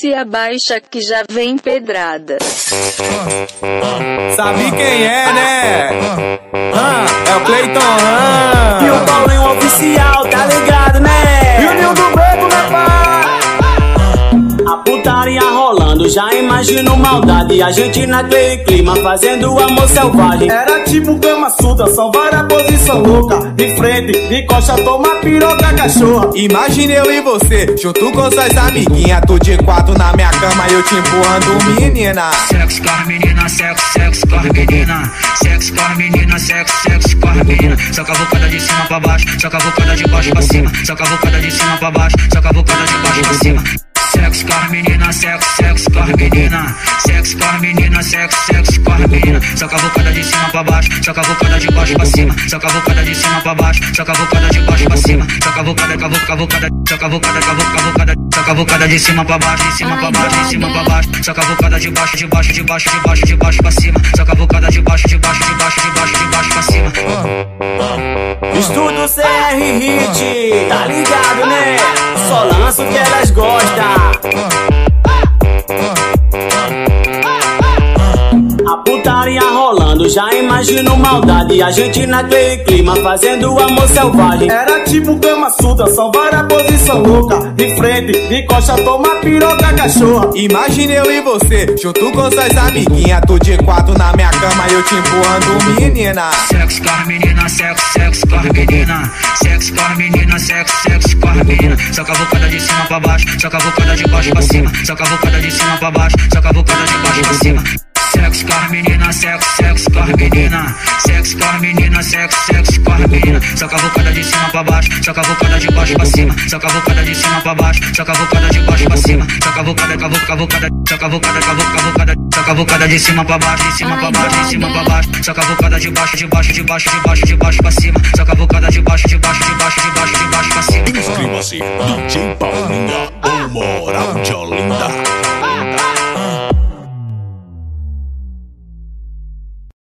se abaixa que já vem pedrada. Sabe quem é, né? Ah, é o Cleiton. Já imagino maldade. A gente naquele clima, fazendo amor selvagem. Era tipo cama sutra, são várias posição louca. De frente, de costa, toma piroca cachorra. Imagine eu e você, junto com suas amiguinhas. Tu de quatro na minha cama, eu te empurrando, menina. Sexo com as menina, sexo, sexo com as menina. Sexo com as menina, sexo, sexo com as menina. Só cavucada de cima pra baixo, só cavucada de baixo pra cima. Só cavucada de cima pra baixo, só cavucada de baixo pra cima. Menina, sexo, sexo com as menina. Só cavucada de cima pra baixo, só cavucada de baixo pra cima. Só cavucada de cima pra baixo, só cavucada de baixo pra cima. Só cavucada, cavucada, cavucada, só cavucada, cavucada, cavucada. Só cavucada de cima pra baixo, de cima pra baixo, de cima pra baixo. Só cavucada de baixo, de baixo, de baixo, de baixo, de baixo pra cima. Só cavucada de baixo, de baixo, de baixo, de baixo, de baixo pra cima. Estudo CR Hit, tá ligado, né? Só lanço o que elas gostam. Putaria rolando, já imagino maldade. A gente naquele clima, fazendo amor selvagem. Era tipo cama sutra, são várias posição louca. De frente, de costa, toma piroca cachorra. Imagine eu e você, junto com suas amiguinhas. Tu de quatro na minha cama, eu te empurrando, menina. Sexo com as menina, sexo, sexo com as menina. Sexo com as menina, sexo, sexo com as menina. Só cavucada de cima pra baixo, só cavucada de baixo pra cima. Só cavucada de cima pra baixo, só cavucada de baixo pra cima. As menina. Sexo com as menina, sexo, sexo com as menina. Só cavucada de cima pra baixo, só cavucada de baixo pra cima. Só cavucada de cima pra baixo, só cavucada de baixo pra cima. Só cavucada, cavucada, cavucada, só cavucada, cavucada, cavucada. Só cavucada de cima pra baixo, de cima pra baixo, de cima pra baixo. Só cavucada de baixo, de baixo, de baixo, de baixo, de baixo pra cima. Só cavucada de baixo, de baixo, de baixo, de baixo, de baixo pra cima. Inscreva-se, DJ Paulinha, o moral de Olinda.